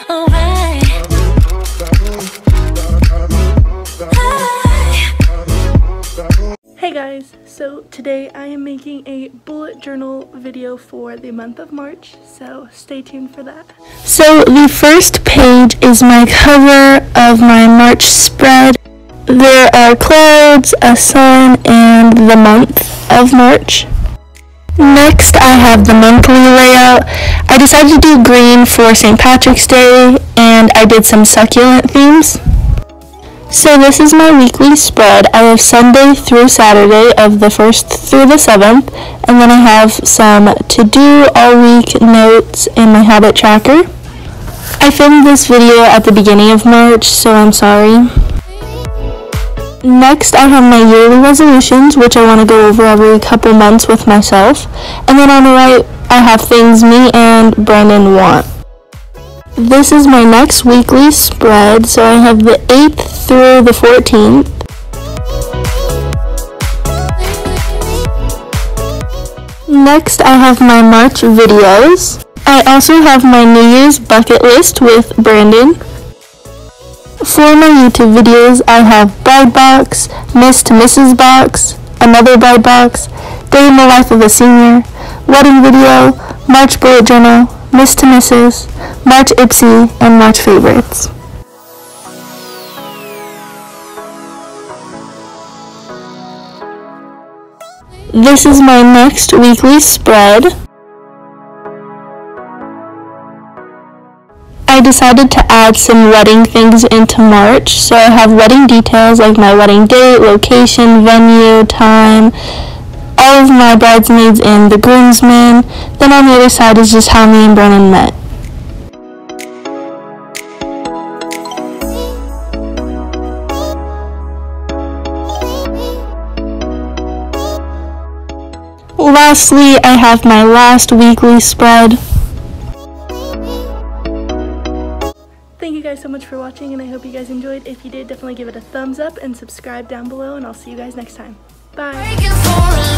Hey guys, so today I am making a bullet journal video for the month of March, so stay tuned for that. So the first page is my cover of my March spread. There are clouds, a sun, and the month of March. Next, I have the monthly layout. I decided to do green for St. Patrick's Day, and I did some succulent themes. So this is my weekly spread. I have Sunday through Saturday of the 1st through the 7th, and then I have some to-do all week notes in my habit tracker. I filmed this video at the beginning of March, so I'm sorry. Next, I have my yearly resolutions, which I want to go over every couple months with myself. And then on the right, I have things me and Brandon want. This is my next weekly spread, so I have the 8th through the 14th. Next, I have my March videos. I also have my New Year's bucket list with Brandon. For my YouTube videos, I have Bride Box, Miss to Mrs. Box, Another Bride Box, Day in the Life of a Senior, Wedding Video, March Bullet Journal, Miss to Mrs., March Ipsy, and March Favorites. This is my next weekly spread. I decided to add some wedding things into March, so I have wedding details like my wedding date, location, venue, time, all of my bridesmaids and the groomsmen. Then on the other side is just how me and Brandon met. Lastly, I have my last weekly spread. Thank you guys so much for watching and I hope you guys enjoyed. If you did, definitely give it a thumbs up and subscribe down below and I'll see you guys next time. Bye!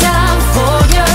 time for you